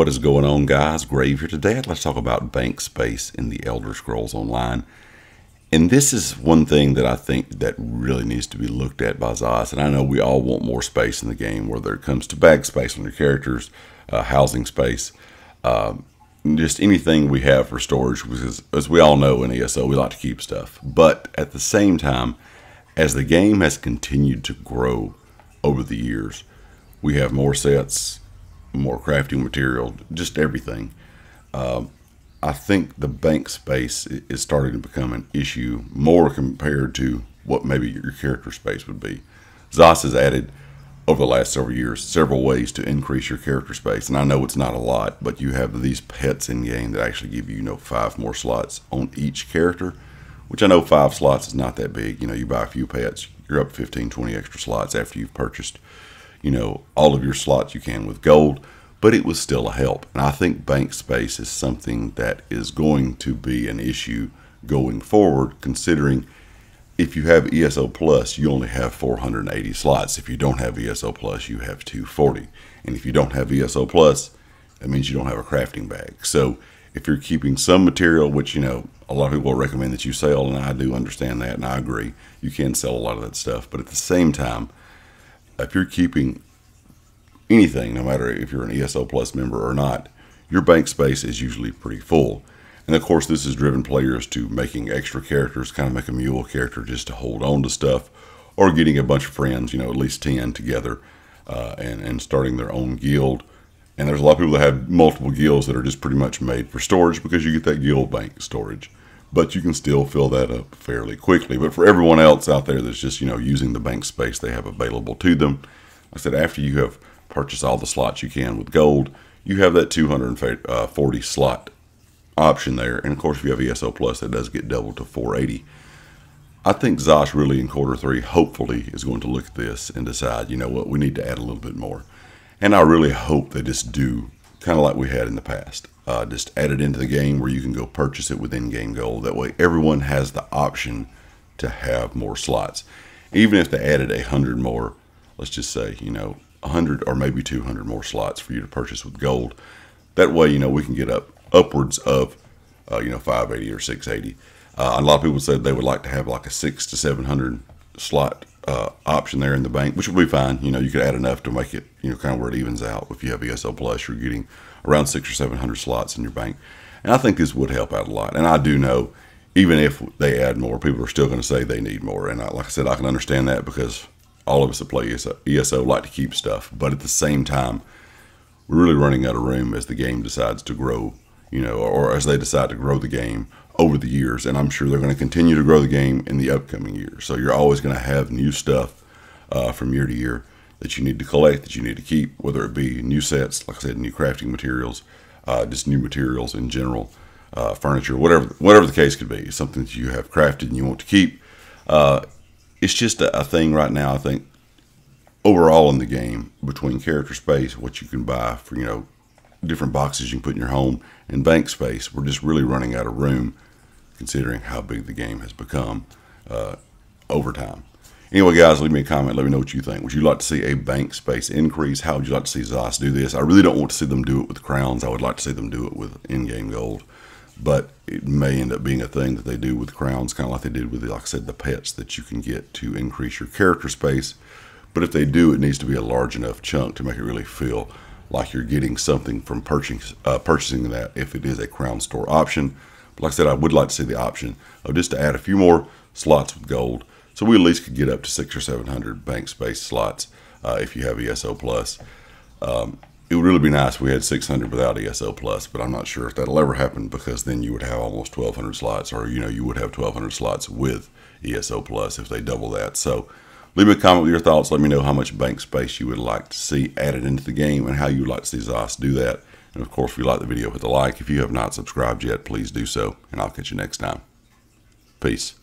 What is going on, guys? Grave here today. Let's talk about bank space in the Elder Scrolls Online. And this is one thing that I think that really needs to be looked at by ZOS. And I know we all want more space in the game, whether it comes to bag space on your characters, uh, housing space, um, just anything we have for storage. Because as we all know in ESO, we like to keep stuff. But at the same time, as the game has continued to grow over the years, we have more sets, more crafting material, just everything. Um, I think the bank space is starting to become an issue more compared to what maybe your character space would be. ZOS has added over the last several years several ways to increase your character space, and I know it's not a lot, but you have these pets in game that actually give you, you know, five more slots on each character, which I know five slots is not that big. You know, you buy a few pets, you're up 15, 20 extra slots after you've purchased you know, all of your slots you can with gold, but it was still a help. And I think bank space is something that is going to be an issue going forward, considering if you have ESO Plus, you only have 480 slots. If you don't have ESO Plus, you have 240. And if you don't have ESO Plus, that means you don't have a crafting bag. So if you're keeping some material, which, you know, a lot of people recommend that you sell, and I do understand that, and I agree, you can sell a lot of that stuff. But at the same time, if you're keeping anything, no matter if you're an ESO Plus member or not, your bank space is usually pretty full. And of course, this has driven players to making extra characters, kind of make a mule character just to hold on to stuff, or getting a bunch of friends, you know, at least 10 together, uh, and, and starting their own guild. And there's a lot of people that have multiple guilds that are just pretty much made for storage because you get that guild bank storage but you can still fill that up fairly quickly. But for everyone else out there that's just, you know, using the bank space they have available to them, I said, after you have purchased all the slots you can with gold, you have that 240 uh, slot option there. And of course, if you have ESO Plus, that does get doubled to 480. I think ZOS really in quarter three, hopefully, is going to look at this and decide, you know what, we need to add a little bit more. And I really hope they just do kind of like we had in the past. Uh, just add it into the game where you can go purchase it with in-game gold. That way, everyone has the option to have more slots. Even if they added a hundred more, let's just say, you know, a hundred or maybe two hundred more slots for you to purchase with gold. That way, you know, we can get up upwards of, uh, you know, 580 or 680. Uh, a lot of people said they would like to have like a six to 700 slot uh, option there in the bank, which will be fine. You know, you could add enough to make it, you know, kind of where it evens out. If you have ESO Plus, you're getting around six or seven hundred slots in your bank, and I think this would help out a lot. And I do know, even if they add more, people are still going to say they need more. And I, like I said, I can understand that because all of us that play ESO, ESO like to keep stuff, but at the same time, we're really running out of room as the game decides to grow. You know, or as they decide to grow the game over the years, and I'm sure they're going to continue to grow the game in the upcoming years. So you're always going to have new stuff uh, from year to year that you need to collect, that you need to keep, whether it be new sets, like I said, new crafting materials, uh, just new materials in general, uh, furniture, whatever whatever the case could be, something that you have crafted and you want to keep. Uh, it's just a, a thing right now. I think overall in the game between character space, what you can buy for you know different boxes you can put in your home, and bank space, we're just really running out of room considering how big the game has become uh, over time. Anyway, guys, leave me a comment. Let me know what you think. Would you like to see a bank space increase? How would you like to see ZOS do this? I really don't want to see them do it with crowns. I would like to see them do it with in-game gold. But it may end up being a thing that they do with crowns, kind of like they did with, like I said, the pets that you can get to increase your character space. But if they do, it needs to be a large enough chunk to make it really feel like you're getting something from purchasing, uh, purchasing that if it is a crown store option like I said, I would like to see the option of just to add a few more slots with gold. So we at least could get up to six or 700 bank space slots uh, if you have ESO Plus. Um, it would really be nice if we had 600 without ESO Plus, but I'm not sure if that'll ever happen because then you would have almost 1,200 slots, or you know, you would have 1,200 slots with ESO Plus if they double that. So leave me a comment with your thoughts. Let me know how much bank space you would like to see added into the game and how you would like to see ZOS do that. And of course, if you like the video, hit the like. If you have not subscribed yet, please do so, and I'll catch you next time. Peace.